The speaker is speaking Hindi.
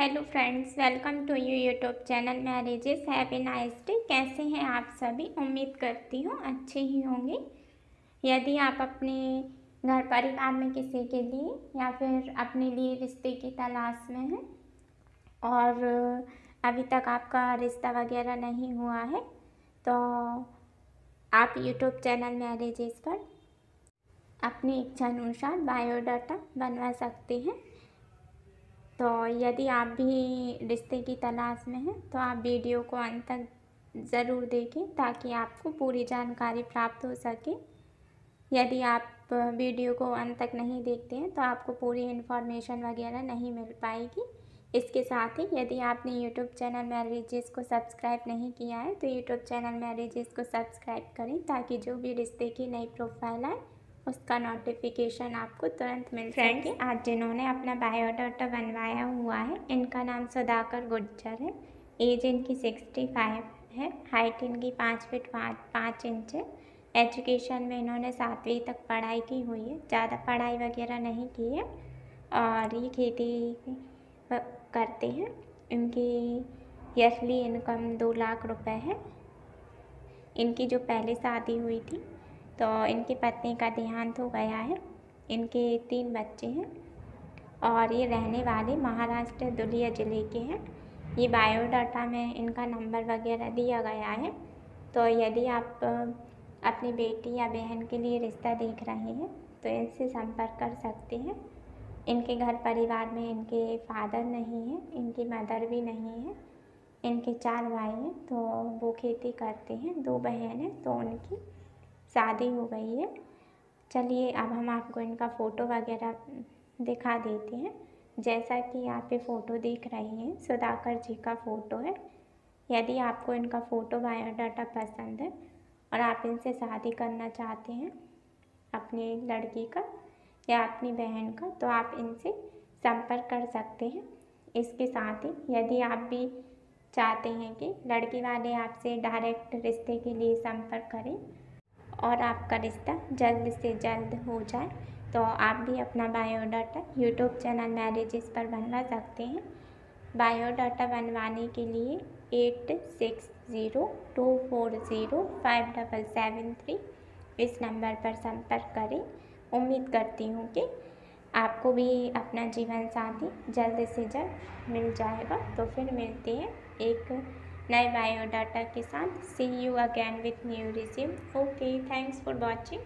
Hello friends, welcome to you YouTube channel. Marriages happy nice day. कैसे हैं आप सभी? उम्मीद करती हूँ अच्छे ही होंगे। यदि आप अपने घर परिवार में किसी के लिए या फिर अपने लिए रिश्ते की तलाश में हैं और अभी तक आपका रिश्ता वगैरह नहीं हुआ है तो आप यूट्यूब चैनल मैरिजेस पर अपनी इच्छा अनुसार बायोडाटा बनवा सकते हैं। तो यदि आप भी रिश्ते की तलाश में हैं तो आप वीडियो को अंत तक ज़रूर देखें ताकि आपको पूरी जानकारी प्राप्त हो सके। यदि आप वीडियो को अंत तक नहीं देखते हैं तो आपको पूरी इन्फॉर्मेशन वगैरह नहीं मिल पाएगी। इसके साथ ही यदि आपने यूट्यूब चैनल मैरिजेस को सब्सक्राइब नहीं किया है तो यूट्यूब चैनल मैरिजेस को सब्सक्राइब करें ताकि जो भी रिश्ते की नई प्रोफ़ाइल आए उसका नोटिफिकेशन आपको तुरंत मिल सके। आज जिन्होंने अपना बायोडाटा बनवाया हुआ है इनका नाम सुधाकर गुज्जर है। एज इनकी सिक्सटी फाइव है हाइट इनकी पाँच फिट पाँच पाँच इंच है। एजुकेशन में इन्होंने सातवीं तक पढ़ाई की हुई है। ज़्यादा पढ़ाई वगैरह नहीं की है और ये खेती करते हैं। इनकी ईयरली इनकम दो लाख रुपए है। इनकी जो पहले शादी हुई थी तो इनकी पत्नी का देहांत हो गया है। इनके तीन बच्चे हैं और ये रहने वाले महाराष्ट्र दुलिया ज़िले के हैं। ये बायोडाटा में इनका नंबर वगैरह दिया गया है। तो यदि आप अपनी बेटी या बहन के लिए रिश्ता देख रहे हैं तो इनसे संपर्क कर सकते हैं। इनके घर परिवार में इनके फादर नहीं हैं, इनकी मदर भी नहीं है, इनके चार भाई हैं तो वो खेती करते हैं, दो बहन हैं तो उनकी शादी हो गई है। चलिए अब हम आपको इनका फ़ोटो वगैरह दिखा देते हैं। जैसा कि आप ये फ़ोटो देख रहे हैं, सुधाकर जी का फ़ोटो है। यदि आपको इनका फ़ोटो बायोडाटा पसंद है और आप इनसे शादी करना चाहते हैं अपनी लड़की का या अपनी बहन का तो आप इनसे संपर्क कर सकते हैं। इसके साथ ही यदि आप भी चाहते हैं कि लड़की वाले आपसे डायरेक्ट रिश्ते के लिए संपर्क करें और आपका रिश्ता जल्द से जल्द हो जाए तो आप भी अपना बायोडाटा यूट्यूब चैनल मैरिजेस पर बनवा सकते हैं। बायोडाटा बनवाने के लिए eight six zero two four zero five double seven three इस नंबर पर संपर्क करें। उम्मीद करती हूँ कि आपको भी अपना जीवन साथी जल्द से जल्द मिल जाएगा। तो फिर मिलते हैं एक नए बायोडाटा के साथ। See you again with new resume okay thanks for watching